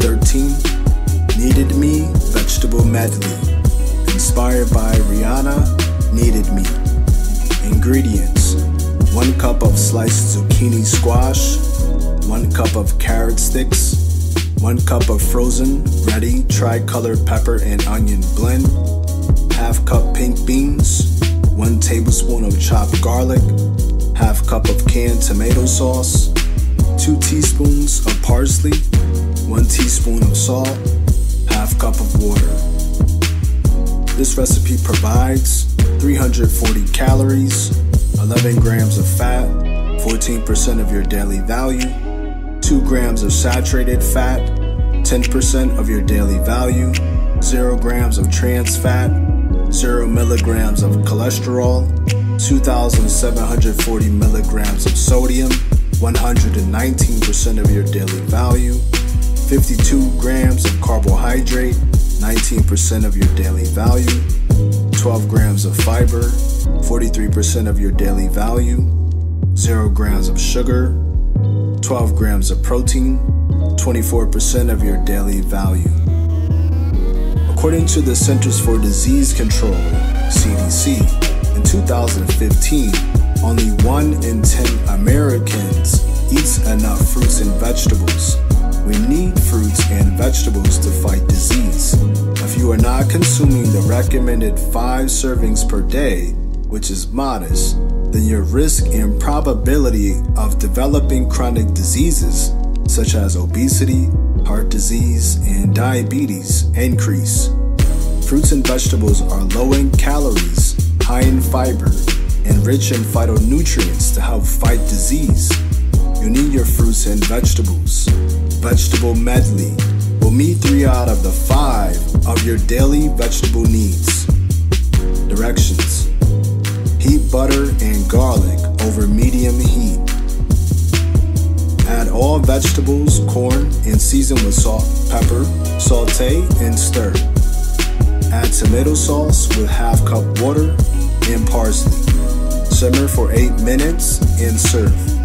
13 Needed Me Vegetable Medley. Inspired by Rihanna, Needed Me. Ingredients 1 cup of sliced zucchini squash, 1 cup of carrot sticks, 1 cup of frozen, ready tri-colored pepper and onion blend, half cup pink beans, 1 tablespoon of chopped garlic, half cup of canned tomato sauce, 2 teaspoons of parsley, 1 teaspoon of salt, half cup of water. This recipe provides 340 calories, 11 grams of fat, 14% of your daily value, 2 grams of saturated fat, 10% of your daily value, 0 grams of trans fat, 0 milligrams of cholesterol, 2,740 milligrams of sodium, 119% of your daily value, 52 grams of carbohydrate, 19% of your daily value, 12 grams of fiber, 43% of your daily value, 0 grams of sugar, 12 grams of protein, 24% of your daily value. According to the Centers for Disease Control, CDC, in 2015, only 1 in 10 Americans eats enough fruits and vegetables. Vegetables to fight disease. If you are not consuming the recommended 5 servings per day, which is modest, then your risk and probability of developing chronic diseases such as obesity, heart disease, and diabetes increase. Fruits and vegetables are low in calories, high in fiber, and rich in phytonutrients to help fight disease. You need your fruits and vegetables. Vegetable medley will meet three out of the five of your daily vegetable needs. Directions Heat butter and garlic over medium heat. Add all vegetables, corn, and season with salt, pepper, saute, and stir. Add tomato sauce with half cup water and parsley. Simmer for 8 minutes and serve.